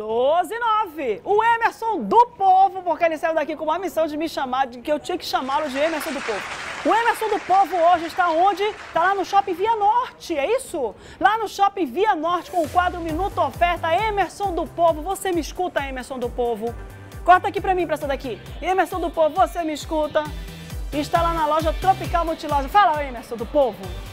12 9. O Emerson do Povo, porque ele saiu daqui com uma missão de me chamar, de que eu tinha que chamá-lo de Emerson do Povo. O Emerson do Povo hoje está onde? Está lá no Shopping Via Norte, é isso? Lá no Shopping Via Norte com o quadro Minuto Oferta Emerson do Povo. Você me escuta, Emerson do Povo? Corta aqui pra mim, pra essa daqui. Emerson do Povo, você me escuta? Está lá na loja Tropical Multiloja. Fala, Emerson do Povo.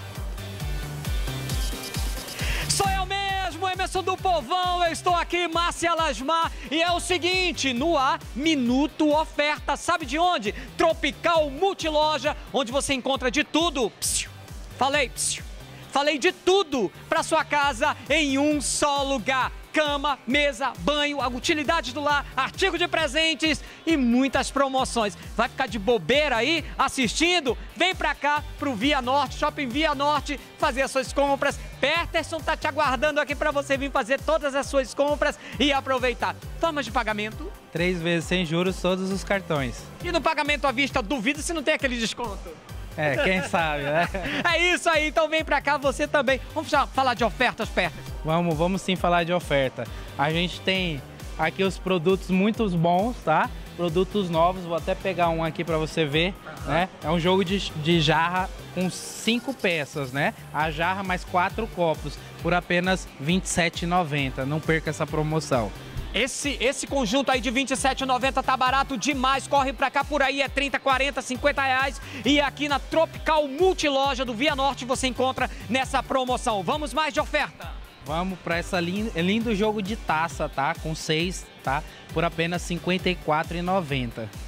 Emerson do Povão, eu estou aqui, Márcia Lasmar, e é o seguinte, no ar, Minuto Oferta, sabe de onde? Tropical Multiloja, onde você encontra de tudo. Psiu. Falei, psiu. falei de tudo para sua casa em um só lugar cama, mesa, banho, utilidades do lar, artigo de presentes e muitas promoções. Vai ficar de bobeira aí assistindo? Vem pra cá pro Via Norte, Shopping Via Norte, fazer as suas compras. Peterson tá te aguardando aqui para você vir fazer todas as suas compras e aproveitar. Formas de pagamento? Três vezes sem juros todos os cartões. E no pagamento à vista, duvido se não tem aquele desconto. É, quem sabe, né? É isso aí, então vem pra cá você também. Vamos falar de ofertas, Peterson. Vamos, vamos sim falar de oferta. A gente tem aqui os produtos muito bons, tá? Produtos novos, vou até pegar um aqui para você ver, uhum. né? É um jogo de, de jarra com cinco peças, né? A jarra mais quatro copos por apenas R$ 27,90. Não perca essa promoção. Esse, esse conjunto aí de R$ 27,90 tá barato demais. Corre pra cá, por aí é 30, 40, 50 reais. E aqui na Tropical Multiloja do Via Norte você encontra nessa promoção. Vamos mais de oferta. Vamos para essa lindo, lindo jogo de taça, tá? Com seis, tá? Por apenas R$ 54,90.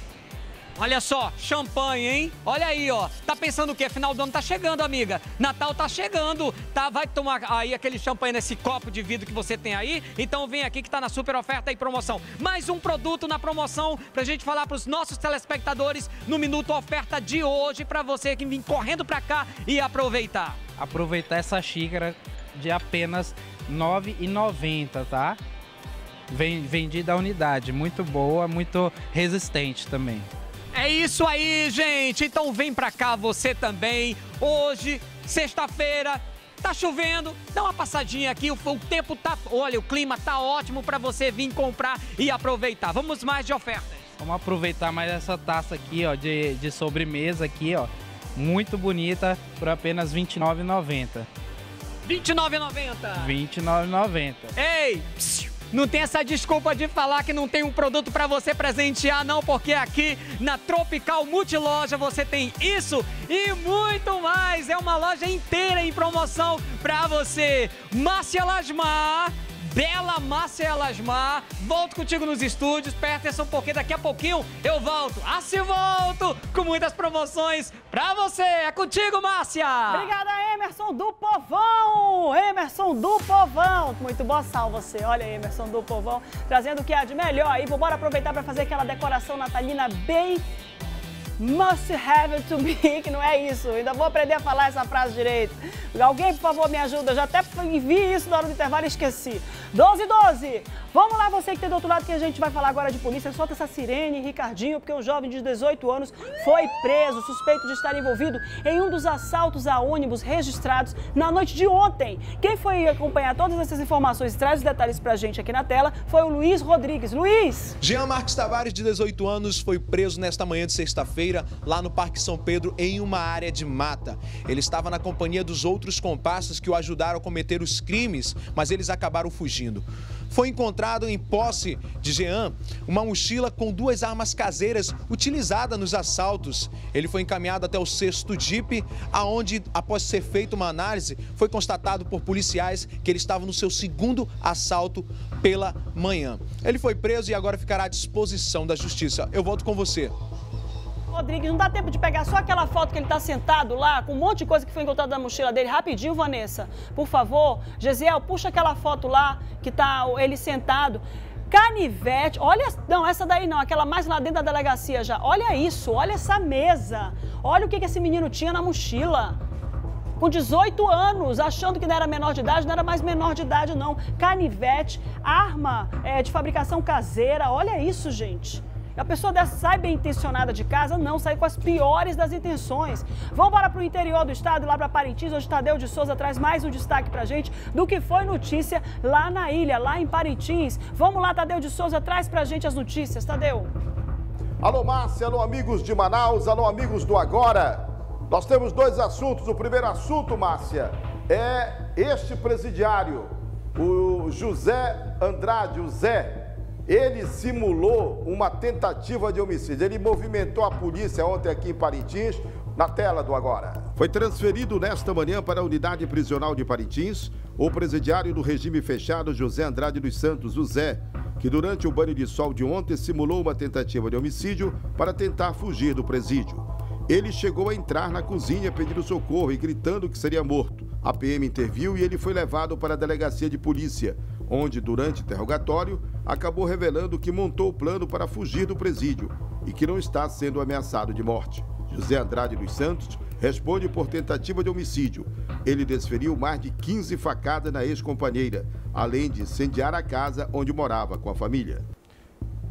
Olha só, champanhe, hein? Olha aí, ó. Tá pensando o quê? Final do ano tá chegando, amiga. Natal tá chegando, tá? Vai tomar aí aquele champanhe nesse copo de vidro que você tem aí. Então vem aqui que tá na super oferta e promoção. Mais um produto na promoção pra gente falar pros nossos telespectadores no Minuto Oferta de hoje pra você que vir correndo pra cá e aproveitar. Aproveitar essa xícara de apenas R$ 9,90, tá? Vendida a unidade, muito boa, muito resistente também. É isso aí, gente. Então vem pra cá você também. Hoje, sexta-feira, tá chovendo, dá uma passadinha aqui, o, o, tempo tá, olha, o clima tá ótimo para você vir comprar e aproveitar. Vamos mais de ofertas. Vamos aproveitar mais essa taça aqui, ó, de, de sobremesa aqui, ó. Muito bonita, por apenas R$ 29,90. R$ 29,90. R$ 29,90. Ei, psiu. Não tem essa desculpa de falar que não tem um produto para você presentear, não, porque aqui na Tropical Multiloja você tem isso e muito mais. É uma loja inteira em promoção para você. Márcia Lasmar bela Márcia Lasmar. Volto contigo nos estúdios, Peterson, porque daqui a pouquinho eu volto. Assim volto com muitas promoções pra você. É contigo, Márcia! Obrigada, Emerson do Povão! Emerson do Povão! Muito boa sal você. Olha, Emerson do Povão, trazendo o que há de melhor aí. Bora aproveitar para fazer aquela decoração natalina bem must have it to be, que não é isso. Ainda vou aprender a falar essa frase direito. Alguém, por favor, me ajuda. Eu já até vi isso na hora do intervalo e esqueci. 12 12. Vamos lá, você que tem do outro lado, que a gente vai falar agora de polícia. Solta essa sirene, Ricardinho, porque um jovem de 18 anos foi preso, suspeito de estar envolvido em um dos assaltos a ônibus registrados na noite de ontem. Quem foi acompanhar todas essas informações e traz os detalhes pra gente aqui na tela foi o Luiz Rodrigues. Luiz! Jean Marques Tavares, de 18 anos, foi preso nesta manhã de sexta-feira, lá no Parque São Pedro, em uma área de mata. Ele estava na companhia dos outros comparsas que o ajudaram a cometer os crimes, mas eles acabaram fugindo. Foi encontrado em posse de Jean uma mochila com duas armas caseiras utilizadas nos assaltos. Ele foi encaminhado até o sexto DIP, aonde, após ser feita uma análise, foi constatado por policiais que ele estava no seu segundo assalto pela manhã. Ele foi preso e agora ficará à disposição da justiça. Eu volto com você. Rodrigues, não dá tempo de pegar só aquela foto que ele está sentado lá, com um monte de coisa que foi encontrada na mochila dele. Rapidinho, Vanessa, por favor. Gesiel, puxa aquela foto lá que está ele sentado. Canivete, olha, não, essa daí não, aquela mais lá dentro da delegacia já. Olha isso, olha essa mesa. Olha o que, que esse menino tinha na mochila. Com 18 anos, achando que não era menor de idade, não era mais menor de idade, não. Canivete, arma é, de fabricação caseira, olha isso, gente. A pessoa dessa sai bem intencionada de casa? Não, sai com as piores das intenções. Vamos para o interior do estado, lá para Parintins, onde Tadeu de Souza traz mais um destaque para gente do que foi notícia lá na ilha, lá em Parintins. Vamos lá, Tadeu de Souza, traz para gente as notícias. Tadeu. Alô, Márcia, alô, amigos de Manaus, alô, amigos do Agora. Nós temos dois assuntos. O primeiro assunto, Márcia, é este presidiário, o José Andrade, o Zé. Ele simulou uma tentativa de homicídio. Ele movimentou a polícia ontem aqui em Parintins, na tela do Agora. Foi transferido nesta manhã para a unidade prisional de Parintins o presidiário do regime fechado José Andrade dos Santos, o Zé, que durante o banho de sol de ontem simulou uma tentativa de homicídio para tentar fugir do presídio. Ele chegou a entrar na cozinha pedindo socorro e gritando que seria morto. A PM interviu e ele foi levado para a delegacia de polícia, onde, durante interrogatório, acabou revelando que montou o plano para fugir do presídio e que não está sendo ameaçado de morte. José Andrade dos Santos responde por tentativa de homicídio. Ele desferiu mais de 15 facadas na ex-companheira, além de incendiar a casa onde morava com a família.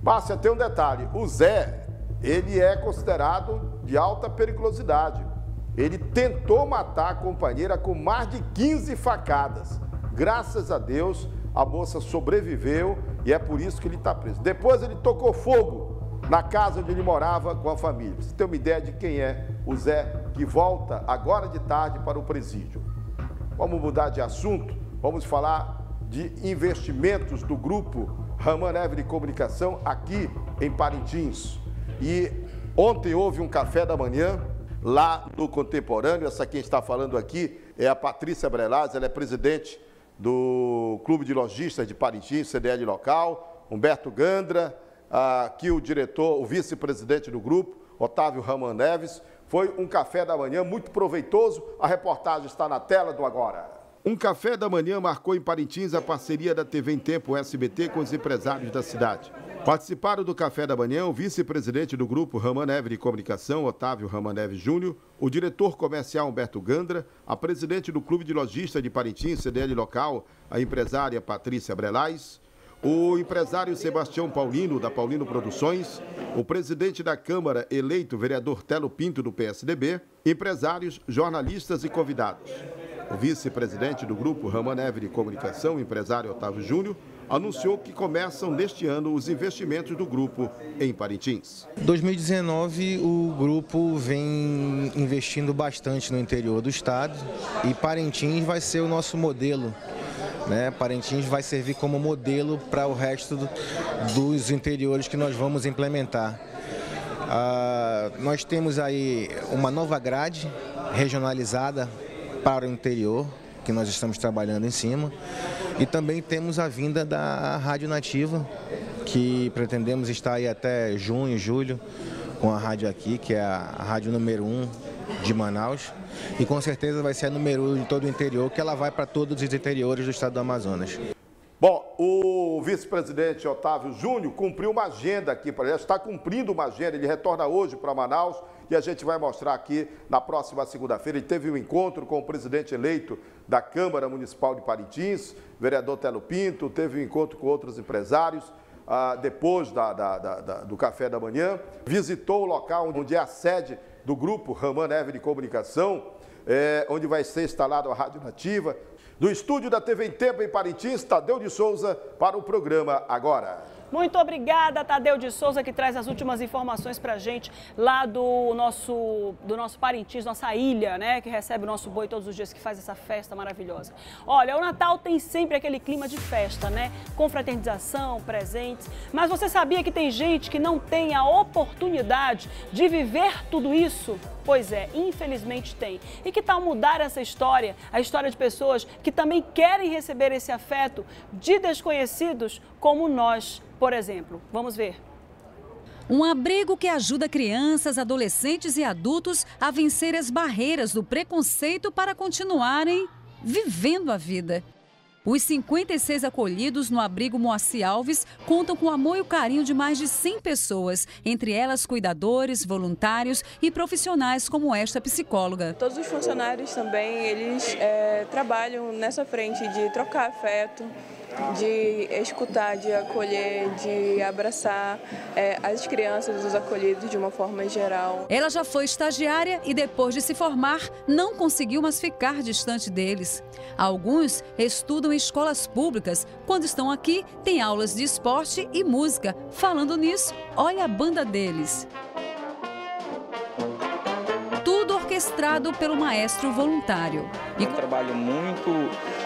Márcia, tem um detalhe: o Zé, ele é considerado de alta periculosidade. Ele tentou matar a companheira com mais de 15 facadas. Graças a Deus, a moça sobreviveu e é por isso que ele está preso. Depois ele tocou fogo na casa onde ele morava com a família. Você tem uma ideia de quem é o Zé, que volta agora de tarde para o presídio. Vamos mudar de assunto, vamos falar de investimentos do grupo Raman Every Comunicação aqui em Parintins. E ontem houve um café da manhã lá no Contemporâneo. Essa quem está falando aqui é a Patrícia Brelaz, ela é presidente do Clube de Lojistas de Parintins, CDL local, Humberto Gandra, aqui o diretor, o vice-presidente do grupo, Otávio Raman Neves. Foi um café da manhã muito proveitoso. A reportagem está na tela do agora. Um café da manhã marcou em Parintins a parceria da TV em Tempo SBT com os empresários da cidade. Participaram do café da manhã o vice-presidente do grupo Ramaneve de Comunicação, Otávio Ramaneve Júnior, o diretor comercial Humberto Gandra, a presidente do Clube de Lojistas de Parintins, CDL local, a empresária Patrícia Brelais, o empresário Sebastião Paulino, da Paulino Produções, o presidente da Câmara, eleito vereador Telo Pinto, do PSDB, empresários, jornalistas e convidados. O vice-presidente do grupo Ramaneve de Comunicação, empresário Otávio Júnior, anunciou que começam neste ano os investimentos do grupo em Parintins. 2019, o grupo vem investindo bastante no interior do estado e Parintins vai ser o nosso modelo. Né? Parintins vai servir como modelo para o resto do, dos interiores que nós vamos implementar. Ah, nós temos aí uma nova grade regionalizada para o interior, que nós estamos trabalhando em cima. E também temos a vinda da Rádio Nativa, que pretendemos estar aí até junho, julho, com a rádio aqui, que é a rádio número 1 um de Manaus. E com certeza vai ser a número 1 um em todo o interior, que ela vai para todos os interiores do estado do Amazonas. Bom, o vice-presidente Otávio Júnior cumpriu uma agenda aqui ele, está cumprindo uma agenda, ele retorna hoje para Manaus e a gente vai mostrar aqui na próxima segunda-feira. Ele teve um encontro com o presidente eleito da Câmara Municipal de Parintins, vereador Telo Pinto, teve um encontro com outros empresários. Ah, depois da, da, da, do café da manhã, visitou o local onde é a sede do grupo Raman Eve de Comunicação, é, onde vai ser instalada a Rádio Nativa. Do estúdio da TV em Tempo em Parintins, Tadeu de Souza para o programa Agora. Muito obrigada, Tadeu de Souza, que traz as últimas informações para a gente lá do nosso, do nosso Parintins, nossa ilha, né? Que recebe o nosso boi todos os dias, que faz essa festa maravilhosa. Olha, o Natal tem sempre aquele clima de festa, né? Confraternização, presentes. Mas você sabia que tem gente que não tem a oportunidade de viver tudo isso? Pois é, infelizmente tem. E que tal mudar essa história? A história de pessoas que também querem receber esse afeto de desconhecidos como nós por exemplo, vamos ver. Um abrigo que ajuda crianças, adolescentes e adultos a vencer as barreiras do preconceito para continuarem vivendo a vida. Os 56 acolhidos no abrigo Moacir Alves contam com o amor e o carinho de mais de 100 pessoas, entre elas cuidadores, voluntários e profissionais como esta psicóloga. Todos os funcionários também, eles é, trabalham nessa frente de trocar afeto, de escutar, de acolher, de abraçar é, as crianças, os acolhidos de uma forma geral. Ela já foi estagiária e depois de se formar, não conseguiu mais ficar distante deles. Alguns estudam em escolas públicas. Quando estão aqui, tem aulas de esporte e música. Falando nisso, olha a banda deles. Tudo orquestrado pelo maestro voluntário. E... Um trabalho muito,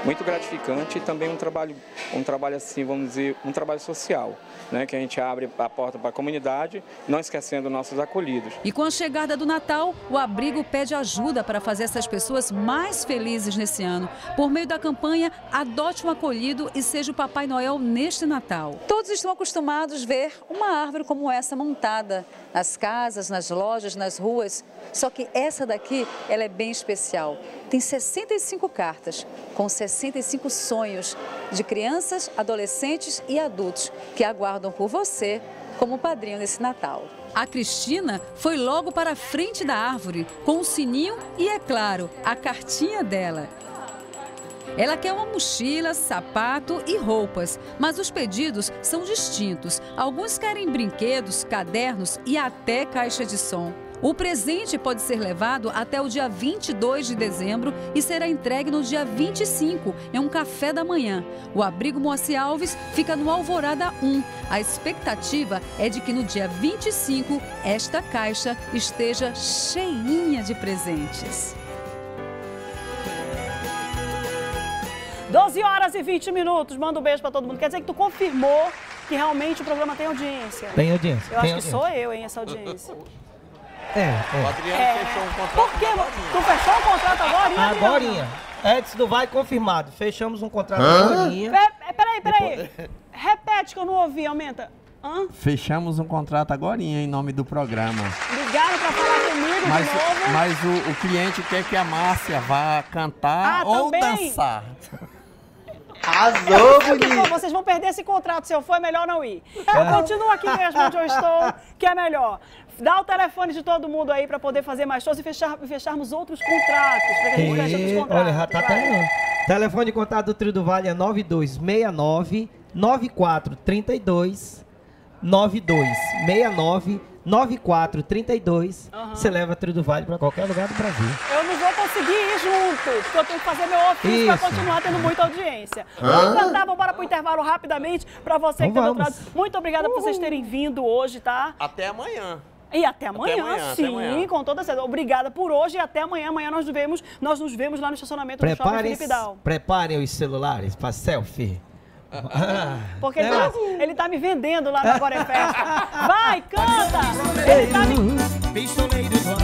muito gratificante e também um trabalho, um trabalho assim, vamos dizer, um trabalho social, né? Que a gente abre a porta para a comunidade, não esquecendo nossos acolhidos. E com a chegada do Natal, o abrigo pede ajuda para fazer essas pessoas mais felizes nesse ano. Por meio da campanha Adote um Acolhido e seja o Papai Noel neste Natal. Todos estão acostumados a ver uma árvore como essa montada nas casas, nas lojas, nas ruas. Só que essa daqui, ela é bem especial. Tem 65 cartas com 65 sonhos de crianças, adolescentes e adultos que aguardam por você como padrinho nesse Natal. A Cristina foi logo para a frente da árvore com o sininho e, é claro, a cartinha dela. Ela quer uma mochila, sapato e roupas, mas os pedidos são distintos. Alguns querem brinquedos, cadernos e até caixa de som. O presente pode ser levado até o dia 22 de dezembro e será entregue no dia 25, em um café da manhã. O abrigo Moacir Alves fica no Alvorada 1. A expectativa é de que no dia 25 esta caixa esteja cheinha de presentes. 12 horas e 20 minutos. Manda um beijo para todo mundo. Quer dizer que tu confirmou que realmente o programa tem audiência? Tem audiência. Eu tem acho que sou eu, hein, essa audiência. É, é. O Adriano é. fechou um contrato. Por quê? Tu fechou um contrato agora? Agorinha. Edson do Vai confirmado. Fechamos um contrato agora. Peraí, peraí. Repete que eu não ouvi, aumenta. Hã? Fechamos um contrato agora em nome do programa. Ligaram pra falar comigo mas, de novo. Mas o, o, cliente quer que a Márcia vá cantar ah, ou também? dançar. Arrasou, bonito. Vocês vão perder esse contrato. Se eu for, é melhor não ir. Eu é. continuo aqui mesmo onde eu estou, que é melhor. Dá o telefone de todo mundo aí para poder fazer mais shows e fechar, fecharmos outros contratos. Pra que a gente feche outros contratos. Olha, já tá terminando. Telefone de contato do Trio do Vale é 9269 9432 9269 9432. Você leva Trio do Vale para qualquer lugar do Brasil. Eu não conseguir ir junto, porque eu tenho que fazer meu ofício para continuar tendo muita audiência. Vamos andar, vamos para o intervalo rapidamente para você que está do outro lado. Muito obrigada por vocês terem vindo hoje, tá? Até amanhã. E até amanhã, até amanhã sim, até amanhã. com toda certeza. Obrigada por hoje e até amanhã. Amanhã nós nos vemos, nós nos vemos lá no estacionamento do Shopping Felipe Dal. Preparem os celulares para selfie. Porque ele tá, ele tá, me vendendo lá na Agora é Festa. Vai, canta! Ele tá me...